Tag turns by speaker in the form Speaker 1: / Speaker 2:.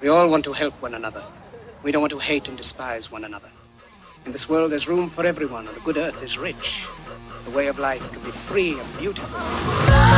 Speaker 1: We all want to help one another. We don't want to hate and despise one another. In this world, there's room for everyone, and the good earth is rich. The way of life can be free and beautiful.